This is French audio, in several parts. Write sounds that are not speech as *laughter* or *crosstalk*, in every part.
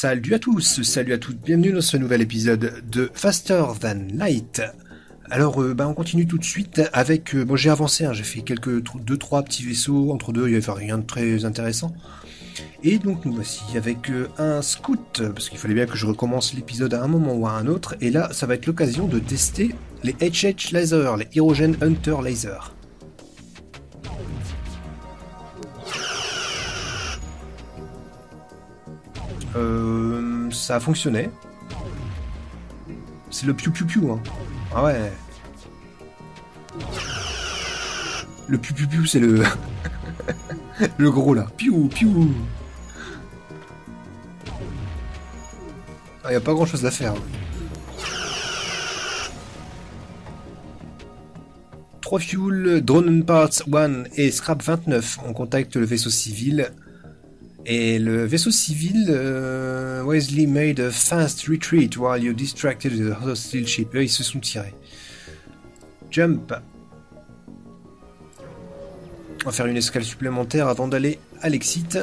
Salut à tous, salut à toutes, bienvenue dans ce nouvel épisode de Faster Than Light. Alors, euh, bah, on continue tout de suite avec... Euh, bon, j'ai avancé, hein, j'ai fait quelques deux, trois petits vaisseaux, entre deux, il n'y avait rien de très intéressant. Et donc, nous voici avec euh, un scout, parce qu'il fallait bien que je recommence l'épisode à un moment ou à un autre, et là, ça va être l'occasion de tester les HH Laser, les Hydrogen Hunter Laser. Euh, ça a fonctionné. C'est le piou piou piou, hein. Ah ouais. Le piou piou piou, c'est le... *laughs* le gros, là. Piou piou. Ah, y a pas grand chose à faire. 3 fuel, drone parts 1 et scrap 29. On contacte le vaisseau civil et le vaisseau civil euh, Wesley made a fast retreat while you distracted the hostile ship. ils se sont tirés. Jump. On va faire une escale supplémentaire avant d'aller à l'exit.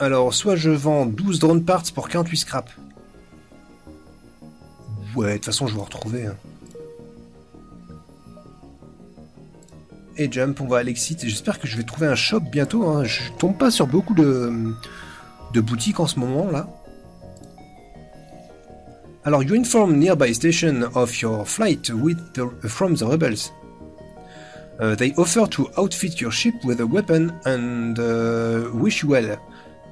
Alors, soit je vends 12 drone parts pour 48 scrap. Ouais, de toute façon, je vais retrouver. Hein. Et jump, on va à l'exit. J'espère que je vais trouver un shop bientôt. Hein. Je tombe pas sur beaucoup de, boutiques en ce moment là. Alors, you inform nearby station of your flight with from the rebels. Uh, they offer to outfit your ship with a weapon and uh, wish you well.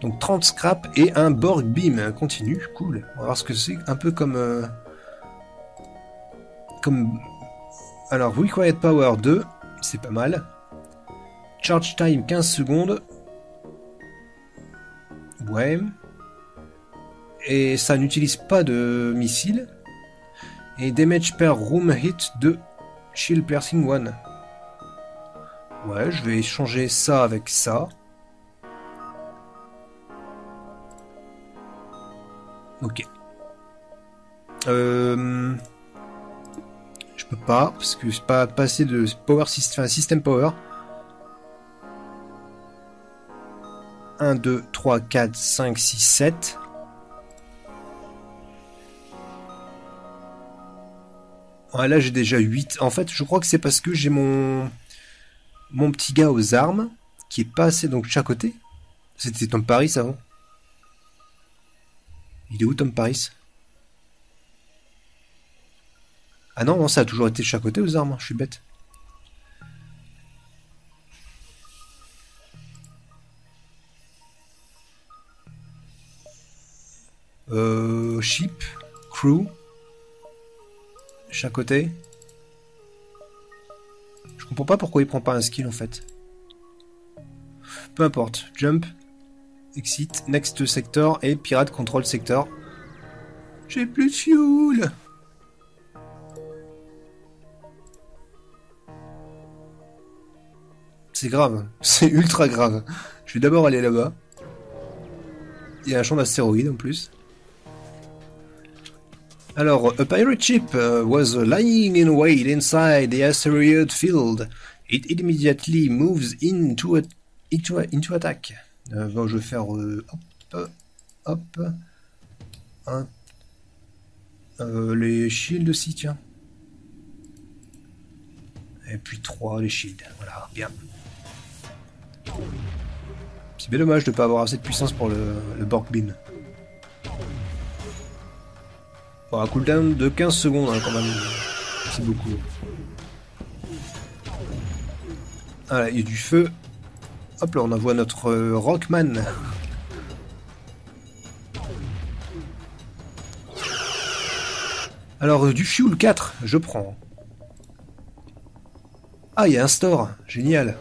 Donc 30 scrap et un Borg Beam. Continue, cool. On va voir ce que c'est. Un peu comme... Euh, comme... Alors, Required Power 2 c'est pas mal. Charge time 15 secondes. Ouais. Et ça n'utilise pas de missile. Et damage per room hit de Shield Piercing 1. Ouais, je vais échanger ça avec ça. Ok. Euh pas, parce que c'est pas passé de power system, system power. 1, 2, 3, 4, 5, 6, 7. là j'ai déjà 8. En fait, je crois que c'est parce que j'ai mon mon petit gars aux armes qui est pas assez donc de chaque côté. C'était Tom Paris avant. Il est où Tom Paris? Ah non, ça a toujours été de chaque côté aux armes, je suis bête. Euh, ship, crew, chaque côté. Je comprends pas pourquoi il prend pas un skill en fait. Peu importe, jump, exit, next sector et pirate control sector. J'ai plus de fuel. C'est grave, c'est ultra grave. Je vais d'abord aller là-bas. Il y a un champ d'astéroïdes en plus. Alors, a pirate ship uh, was lying in wait inside the asteroid field. It immediately moves into, a, into, into attack. Euh, bon, je vais faire euh, hop, hop, un, euh, les shields aussi, tiens. Et puis trois les shields, voilà, bien. C'est bien dommage de ne pas avoir assez de puissance pour le, le Borg Beam. Bon, un cooldown de 15 secondes hein, quand même. C'est beaucoup. Voilà, il y a du feu. Hop là, on envoie notre euh, Rockman. Alors, du fuel 4, je prends. Ah, il y a un store. Génial.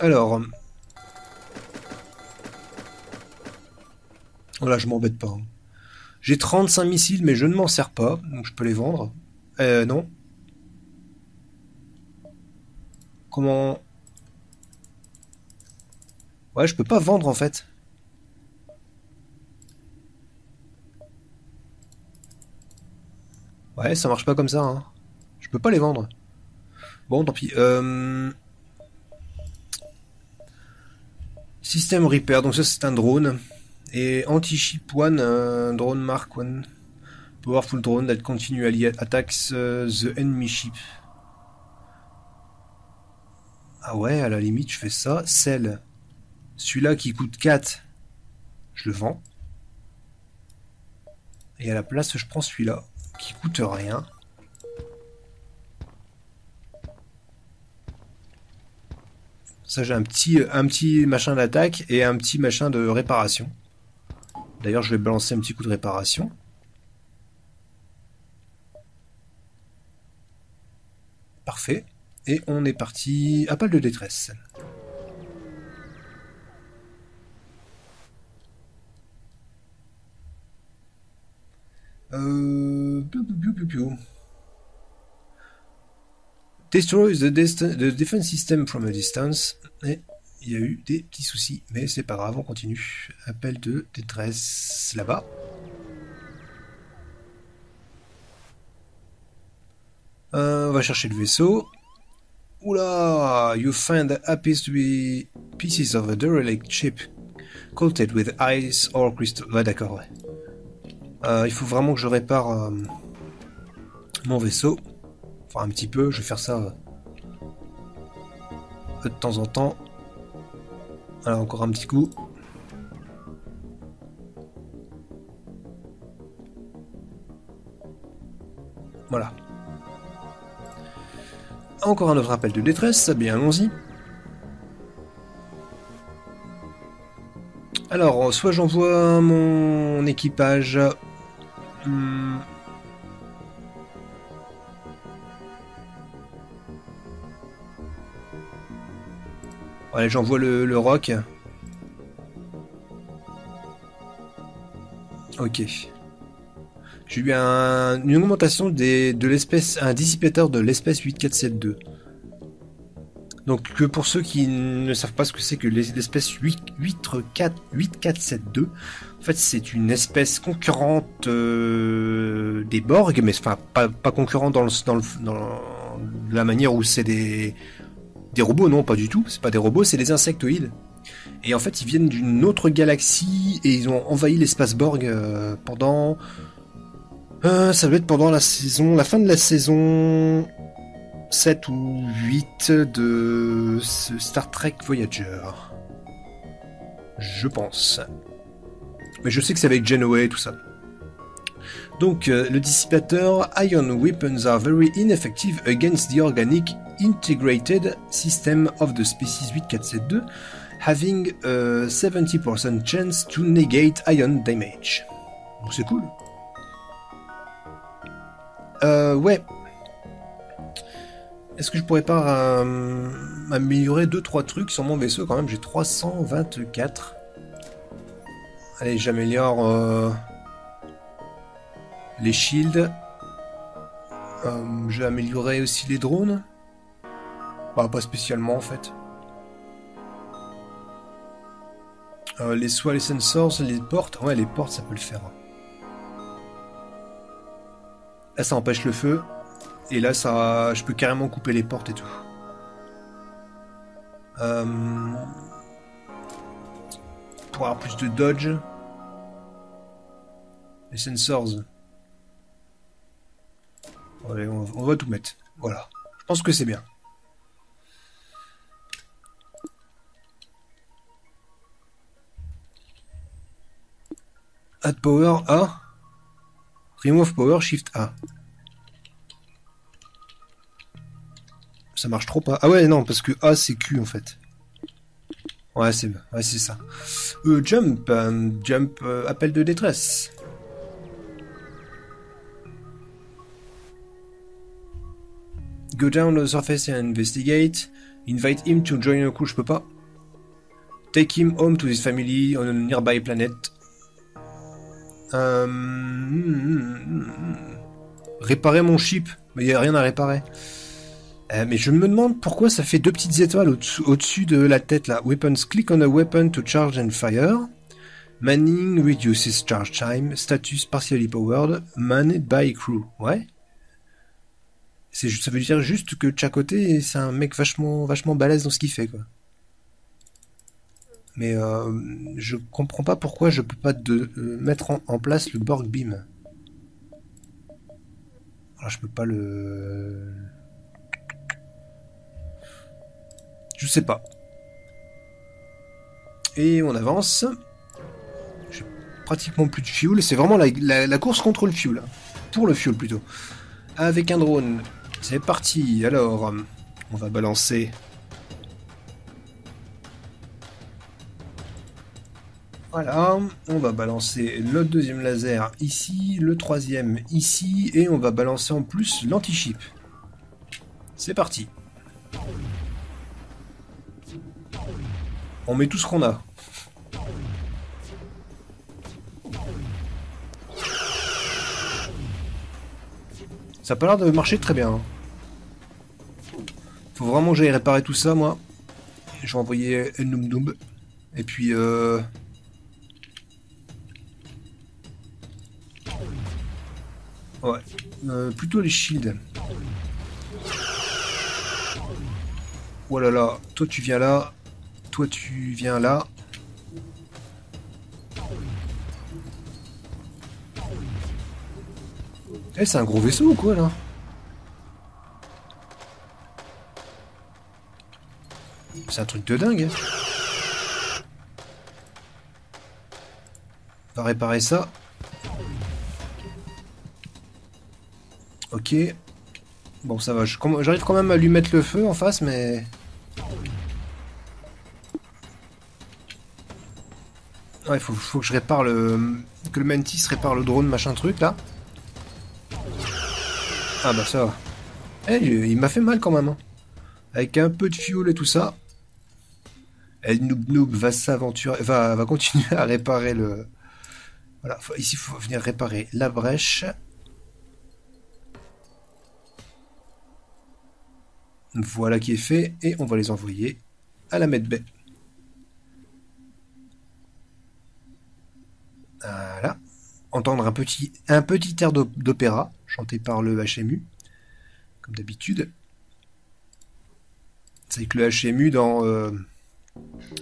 Alors. Voilà, je m'embête pas. Hein. J'ai 35 missiles, mais je ne m'en sers pas, donc je peux les vendre. Euh, non. Comment... Ouais, je peux pas vendre en fait. Ouais, ça marche pas comme ça. Hein. Je peux pas les vendre. Bon, tant pis. Euh... System Repair, donc ça c'est un drone. Et Anti-Ship One, drone Mark One. Powerful drone that continually attacks uh, the enemy ship. Ah ouais, à la limite, je fais ça. Celle. Celui-là qui coûte 4, je le vends. Et à la place, je prends celui-là, qui coûte rien. Ça, j'ai un petit, un petit machin d'attaque et un petit machin de réparation. D'ailleurs, je vais balancer un petit coup de réparation. Parfait. Et on est parti. Appel de détresse. Euh... Destroys the, the, defense system from a distance. Et il y a eu des petits soucis, mais c'est pas grave, on continue. Appel de détresse là-bas. Euh, on va chercher le vaisseau. Oula, you find appears to be pieces of a derelict ship coated with ice or crystal. Ouais, d'accord, ouais. Euh, il faut vraiment que je répare euh, mon vaisseau. Enfin, un petit peu, je vais faire ça euh, de temps en temps. Voilà, encore un petit coup. Voilà. Encore un autre appel de détresse, bien allons-y. Alors, soit j'envoie mon équipage... Hmm. Allez, j'envoie le, le rock. Ok. J'ai eu une augmentation de l'espèce, un dissipateur de l'espèce 8472. Donc pour ceux qui ne savent pas ce que c'est que l'espèce 8472, en fait c'est une espèce concurrente euh, des Borg, mais enfin pas, concurrente dans, dans, la manière où c'est des, des robots, non pas du tout, c'est pas des robots, c'est des insectoïdes. Et en fait ils viennent d'une autre galaxie et ils ont envahi l'espace Borg euh, pendant euh, ça doit être pendant la saison, la fin de la saison 7 ou 8 de Star Trek Voyager. Je pense. Mais je sais que c'est avec Genoway et tout ça. Donc, euh, le dissipateur Ion weapons are very ineffective against the organic integrated system of the species 8472, having a 70% chance to negate ion damage. c'est cool. Euh, ouais. Est-ce que je pourrais pas euh, améliorer 2-3 trucs sur mon vaisseau quand même? J'ai 324. Allez, j'améliore euh, les shields. Euh, je vais améliorer aussi les drones. Bah, pas spécialement en fait. les soit les sensors, les portes. Ouais, les portes, ça peut le faire. Là, ça empêche le feu. Et là, ça, je peux carrément couper les portes et tout. Euh, pour avoir plus de dodge. Les sensors. On, va tout mettre. Voilà. Je pense que c'est bien. Power A. Remove power, shift A. Ça marche trop pas. Ah ouais, non, parce que A c'est Q en fait. Ouais, c'est ouais, ça. Euh, jump, euh, jump, euh, appel de détresse. Go down the surface and investigate. Invite him to join a crew, je peux pas. Take him home to his family on a nearby planet. Euh... Réparer mon chip. Mais il n'y a rien à réparer. Euh, mais je me demande pourquoi ça fait deux petites étoiles au-dessus de la tête là. Weapons, click on a weapon to charge and fire. Manning reduces charge time. Status partially powered. Manned by crew. Ouais. Ça veut dire juste que de chaque côté, c'est un mec vachement, vachement balèze dans ce qu'il fait quoi. Mais euh, je comprends pas pourquoi je peux pas euh, mettre en, place le Borg Beam. Alors je peux pas le... Je sais pas. Et on avance. J'ai pratiquement plus de fuel. C'est vraiment la, course contre le fuel. Pour le fuel plutôt. Avec un drone. C'est parti. Alors, on va balancer Voilà, on va balancer le deuxième laser ici, le troisième ici, et on va balancer en plus l'anti-chip. C'est parti. On met tout ce qu'on a. Ça a pas l'air de marcher très bien. Hein. Faut vraiment que j'aille réparer tout ça, moi. Je vais envoyer El Noom Et puis, euh... Ouais. Euh, plutôt les shields. Oh là là, toi tu viens là, toi tu viens là. Eh, c'est un gros vaisseau ou quoi là? C'est un truc de dingue. Hein. On va réparer ça. Bon, ça va. J'arrive quand même à lui mettre le feu en face, mais... Ouais, il faut, que je répare le... Que le Mantis répare le drone, machin truc, là. Ah bah ça va. Eh, il m'a fait mal quand même. Hein. Avec un peu de fuel et tout ça. El Noob Noob va s'aventurer... Va, va continuer *laughs* à réparer le... Voilà, ici il faut venir réparer la brèche. Voilà qui est fait, et on va les envoyer à la medbay. Voilà. Entendre un petit, un petit air d'opéra, chanté par le HMU, comme d'habitude. C'est que le HMU dans... Euh,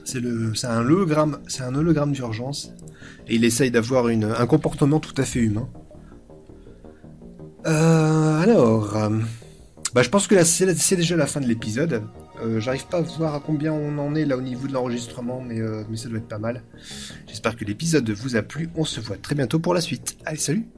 c'est un hologramme, un hologramme d'urgence, et il essaye d'avoir un comportement tout à fait humain. Euh, alors... Bah, je pense que c'est déjà la fin de l'épisode. Euh, j'arrive pas à voir à combien on en est là au niveau de l'enregistrement, euh, mais ça doit être pas mal. J'espère que l'épisode vous a plu. On se voit très bientôt pour la suite. Allez, salut